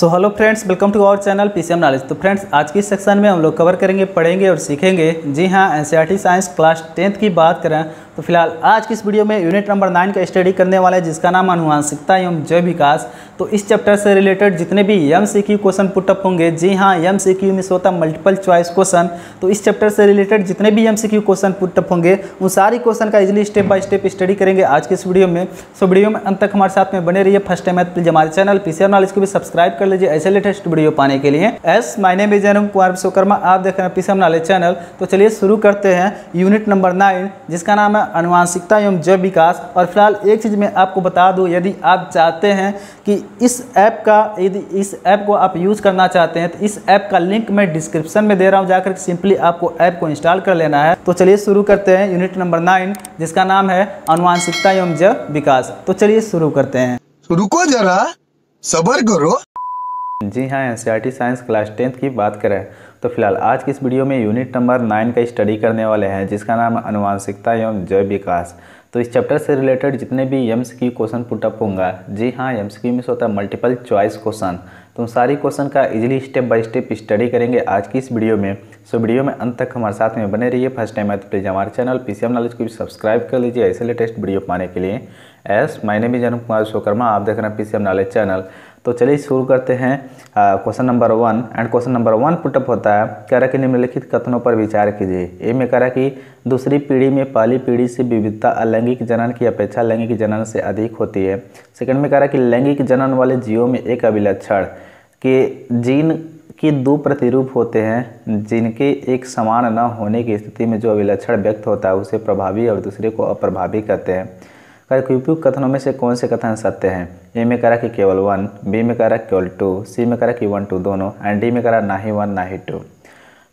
So hello friends welcome to our channel PCM knowledge तो friends आज की section में हम लोग कवर करेंगे, पढ़ेंगे और सीखेंगे। जी हाँ एनसीईआरटी साइंस क्लास टेंथ की बात करें तो फ़िलहाल आज की इस वीडियो में यूनिट नंबर नाइन का स्टडी करने वाला है, जिसका नाम अनुवांशिकता एवं जैव विकास। तो इस चैप्टर से रिलेटेड जितने भी M C Q question put up होंगे, जी हाँ एम सी क्यू में होता मल्टीपल चॉइस क्वेश्चन तो इस चैप्टर से रिलेटेड जितने भी M C Q question put up होंगे, उन सारी क्वेश्चन का easily step by step study करेंगे आज की इस वीडियो में। सो वीडियो में अंत तक हमारे साथ में बने रहिए। फ़र्स्ट टाइम है तो प्लीज़ हमारे चैनल पीसीआर नॉलेज को भी सब्सक्राइब कर लीजिए ऐसे लेटेस्ट वीडियो पाने के लिए। Yes my name is Anum Kumar Vishwakarma आप देख रहे हैं पीसीएम नॉलेज चैनल तो चलिए शुरू करते हैं यूनिट नंबर नाइन जिसका नाम है अनुवांशिकता एवं जैव विकास। और फ़िलहाल एक चीज़ मैं आपको बता दूँ यदि आप चाहते हैं कि इस ऐप का यदि इस ऐप को आप यूज़ करना चाहते हैं तो इस ऐप का लिंक मैं डिस्क्रिप्शन में दे रहा हूँ जाकर सिंपली आपको ऐप को इंस्टॉल कर लेना है। तो चलिए शुरू करते हैं यूनिट नंबर नाइन जिसका नाम है अनुवांशिकता एवं जैव विकास। तो चलिए शुरू करते हैं। रुको जरा सबर करो। जी हाँ एन साइंस क्लास टेंथ की बात करें। तो फ़िलहाल आज की इस वीडियो में यूनिट नंबर नाइन का स्टडी करने वाले हैं, जिसका नाम अनुवांशिकता एवं जैव विकास। तो इस चैप्टर से रिलेटेड जितने भी एम्स की क्वेश्चन पुटअप होंगे, जी हाँ एम की क्यू में होता है मल्टीपल चॉइस क्वेश्चन तो सारी क्वेश्चन का easily step by step study करेंगे आज की इस वीडियो में। सो वीडियो में अंत तक हमारे साथ में बने रहिए। फ़र्स्ट टाइम है तो प्लीज़ हमारे channel P C M knowledge को भी सब्सक्राइब कर लीजिए ऐसे लेटेस्ट वीडियो पाने के लिए। एस माय भी जन्म कुमार विश्वकर्मा आप देख रहे हैं P C M knowledge channel तो चलिए शुरू करते हैं question number one and question number one put up होता है, कह रहा है कि निम्नलिखित कथनों पर विचार कीजिए। ए में कह रहा है कि दूसरी पीढ़ी में पहली पीढ़ी से विविधता अलैंगिक जनन की अपेक्षा लैंगिक जनन से अधिक होती है। सेकंड में कह रहा है कि लैंगिक जनन वाले जीवों में एक अभिलक्षण, के जीन के दो प्रतिरूप होते हैं, जिनके एक समान न होने की स्थिति में जो अभिलक्षण व्यक्त होता है, उसे प्रभावी और दूसरे को अप्रभावी कहते हैं। कर उपयुक्त कथनों में से कौन से कथन सत्य हैं? ए में करा कि केवल वन, बी में करा केवल टू सी में करा कि वन टू दोनों, एंड डी में करा ना ही वन ना ही टू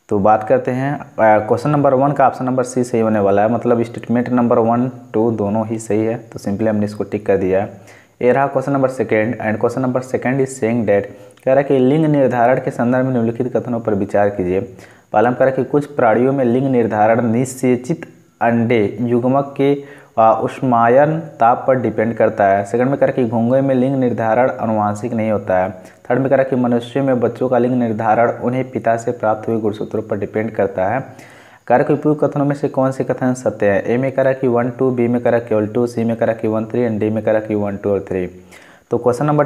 तो बात करते हैं क्वेश्चन नंबर वन का ऑप्शन नंबर सी सही होने वाला है मतलब स्टेटमेंट नंबर वन टू दोनों ही सही है तो सिंपली हमने इसको टिक कर दिया है। ए रहा question number second and question number second is saying that कह रहा है कि लिंग निर्धारण के संदर्भ में निम्नलिखित कथनों पर विचार कीजिए। पालन करा कि कुछ प्राणियों में लिंग निर्धारण निश्चित अंडे युग्मक के उष्मायन ताप पर डिपेंड करता है। सेकंड में कह रहा कि घोंगे में लिंग निर्धारण अनुवांशिक नहीं होता है। थर्ड में कह रहा कि मनुष्य में बच्चों का लिंग निर्धारण उन्हें पिता से प्राप्त हुए गुणसूत्रों पर डिपेंड करता है। कारक उपयुक्त कथनों में से कौन से कथन सत्य है? ए में करा कि वन, टू, बी में करा केवल टू, सी में करा कि वन, थ्री, एंड डी में करा कि वन, टू और थ्री। तो क्वेश्चन नंबर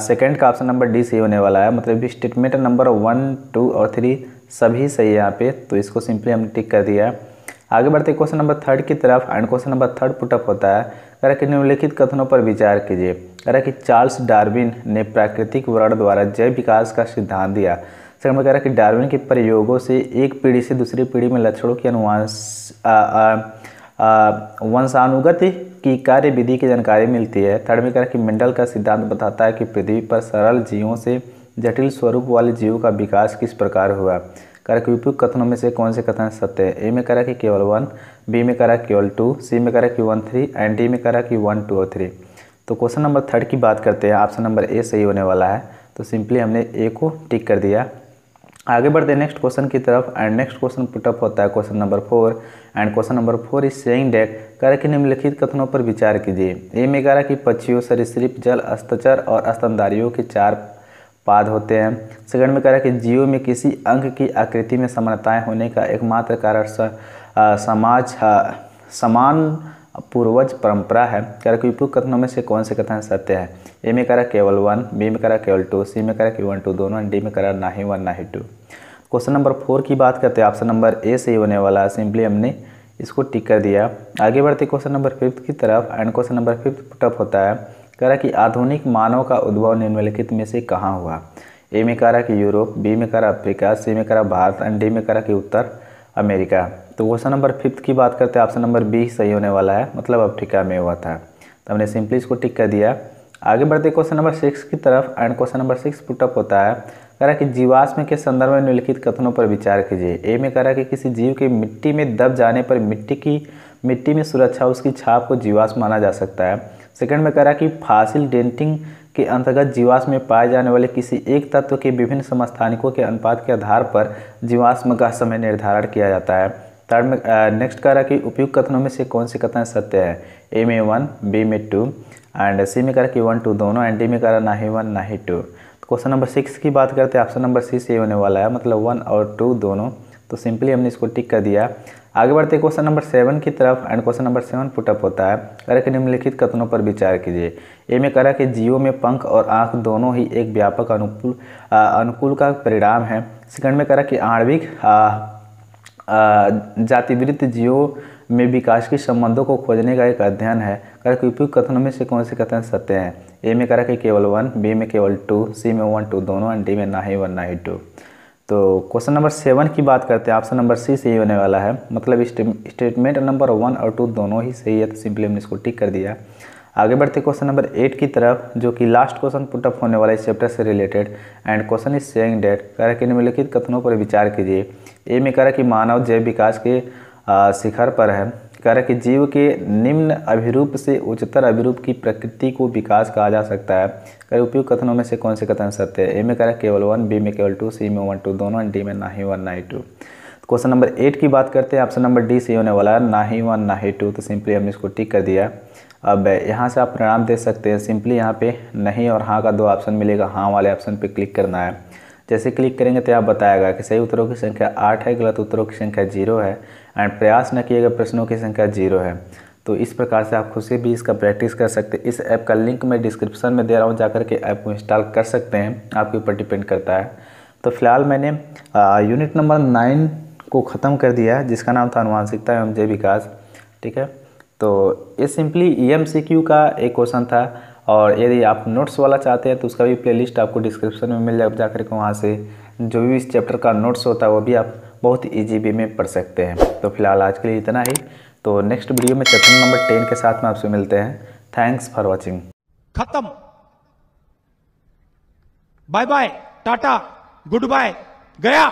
सेकंड का ऑप्शन नंबर डी सही होने वाला है। मतलब स्टेटमेंट नंबर वन, टू और थ्री सभी सही है यहाँ पे। तो इसको सिंपली हमने टिक कर दिया है। आगे बढ़ते क्वेश्चन नंबर थर्ड की तरफ़ and question number third put up होता है। कह रहा कि निम्नलिखित कथनों पर विचार कीजिए। कह रहा कि चार्ल्स डार्विन ने प्राकृतिक वर्ण द्वारा जैव विकास का सिद्धांत दिया। सेकंड में कह रहा कि डार्विन के प्रयोगों से एक पीढ़ी से दूसरी पीढ़ी में लक्षणों की अनुवांश वंशानुगति की कार्य विधि की जानकारी मिलती है। थर्ड में कह रहा कि मेंडल का सिद्धांत बताता है कि पृथ्वी पर सरल जीवों से जटिल स्वरूप वाले जीवों का विकास किस प्रकार हुआ। करा कि उपयुक्त कथनों में से कौन से कथन सत्य है? ए में करा कि केवल वन बी में करा केवल टू सी में करा कि वन थ्री एंड डी में करा कि वन टू और थ्री तो क्वेश्चन नंबर थर्ड की बात करते हैं। ऑप्शन नंबर ए सही होने वाला है। तो सिंपली हमने ए को टिक कर दिया। आगे बढ़ते नेक्स्ट क्वेश्चन की तरफ़ एंड नेक्स्ट क्वेश्चन पुटअप होता है। Question number four and question number four is saying that कह कि निम्नलिखित कथनों पर विचार कीजिए। ए में कह रहा कि पक्षियों, सरिसृप, जल, अस्तचर और स्तनधारियों के चार पाद होते हैं। सेकंड में कह रहा है कि जीव में किसी अंग की आकृति में समानताएँ होने का एकमात्र कारण समाज समान पूर्वज परंपरा है। कह रहा कि उपयुक्त कथनों में से कौन से कथन सत्य है? ए में कह रहा केवल वन, बी में कह रहा केवल टू, सी में कह रहा कि वन टू, दोनों डी में कह रहा ना ही वन, ना ही टू। क्वेश्चन नंबर फोर की बात करते हैं। ऑप्शन नंबर ए से ही होने वाला है। सिंपली हमने इसको टिक कर दिया। आगे बढ़ते क्वेश्चन नंबर फिफ्थ की तरफ़। And question number fifth put up होता है। कह रहा कि आधुनिक मानव का उद्भव निम्नलिखित में से कहाँ हुआ? ए में कह रहा कि यूरोप, बी में कह रहा अफ्रीका, सी में कह रहा भारत एंड डी में कह रहा कि उत्तर अमेरिका। तो क्वेश्चन नंबर फिफ्थ की बात करते हैं ऑप्शन नंबर बी सही होने वाला है मतलब अफ्रीका में हुआ था। तो हमने सिंपली इसको टिक कर दिया। आगे बढ़ते क्वेश्चन नंबर सिक्स की तरफ़ and question number six put up होता है। कह रहा कि जीवाश्म के संदर्भ में निम्नलिखित कथनों पर विचार कीजिए। ए में कह रहा कि किसी जीव के मिट्टी में दब जाने पर मिट्टी की, मिट्टी में सुरक्षा, उसकी छाप को जीवाश्म माना जा सकता है। सेकंड में कह रहा है कि फासिल डेंटिंग के अंतर्गत जीवाश्म में पाए जाने वाले किसी एक तत्व के विभिन्न समस्थानिकों के अनुपात के आधार पर जीवाश्म का समय निर्धारण किया जाता है। थर्ड में नेक्स्ट कह रहा है कि उपयुक्त कथनों में से कौन सी कथन सत्य है? ए में वन बी में टू एंड सी में कह रहा कि वन टू दोनों एंड डी में कह रहा ना ही वन ना ही टू क्वेश्चन नंबर सिक्स की बात करते हैं। ऑप्शन नंबर सी से होने वाला है। मतलब वन और टू दोनों। तो सिंपली हमने इसको टिक कर दिया। आगे बढ़ते क्वेश्चन नंबर सेवन की तरफ़ and question number seven put up होता है। कह कि निम्नलिखित कथनों पर विचार कीजिए। ए में करा कि जियो में पंख और आँख दोनों ही एक व्यापक अनुकूल अनुकूल का परिणाम है। सेकंड में करा कि आणविक जातिवृत्त जियो में विकास के संबंधों को खोजने का एक अध्ययन है। कर कि उपयुक्त कथनों में से कौन से कथन सत्य हैं? ए में करा कि केवल वन बी में केवल टू सी में वन टू दोनों एंड डी में ना ही वन ना ही टू तो क्वेश्चन नंबर सेवन की बात करते हैं। ऑप्शन नंबर सी सही होने वाला है। मतलब स्टेटमेंट नंबर वन और टू दोनों ही सही है तो सिंपली हमने इसको टिक कर दिया। आगे बढ़ते क्वेश्चन नंबर एट की तरफ़, जो कि लास्ट क्वेश्चन पुटअप होने वाला इस चैप्टर से related and question is saying that कह रहा कि निम्नलिखित कथनों पर विचार कीजिए। ए में कह रहा कि मानव जैव विकास के शिखर पर है। कह रहा कि जीव के निम्न अभिरूप से उच्चतर अभिरूप की प्रकृति को विकास कहा जा सकता है। कर उपयुक्त कथनों में से कौन से कथन सत्य है? ए में कह रहा केवल वन बी में केवल टू सी में वन टू दोनों डी में ना ही वन ना ही टू क्वेश्चन नंबर एट की बात करते हैं। ऑप्शन नंबर डी सी होने वाला है। ना ही वन ना ही टू तो सिंपली हमने इसको टिक कर दिया अब, यहाँ से आप परिणाम दे सकते हैं। सिंपली यहाँ पे नहीं और हाँ का दो ऑप्शन मिलेगा। हाँ वाले ऑप्शन पे क्लिक करना है। जैसे क्लिक करेंगे तो आप बताएगा कि सही उत्तरों की संख्या आठ है, गलत उत्तरों की संख्या ज़ीरो है। एंड प्रयास न किए गए प्रश्नों की संख्या ज़ीरो है। तो इस प्रकार से आप खुद से भी इसका प्रैक्टिस कर सकते हैं। इस ऐप का लिंक मैं डिस्क्रिप्शन में दे रहा हूँ, जाकर के ऐप को इंस्टॉल कर सकते हैं। आपके ऊपर डिपेंड करता है। तो फ़िलहाल मैंने यूनिट नंबर नाइन को ख़त्म कर दिया है, जिसका नाम था अनुवांशिकता एवं जय विकास। ठीक है? तो ये सिंपली ई e का एक क्वेश्चन था, और यदि आप नोट्स वाला चाहते हैं तो उसका भी प्लेलिस्ट आपको डिस्क्रिप्शन में मिल जाए जाकर के वहाँ से जो भी इस चैप्टर का नोट्स होता है, वो भी आप बहुत ईजी वे में पढ़ सकते हैं। तो फ़िलहाल आज के लिए इतना ही। तो नेक्स्ट वीडियो में चैप्टर नंबर टेन के साथ में आपसे मिलते हैं। थैंक्स फॉर वॉचिंग खत्म। Bye bye tata good bye गया।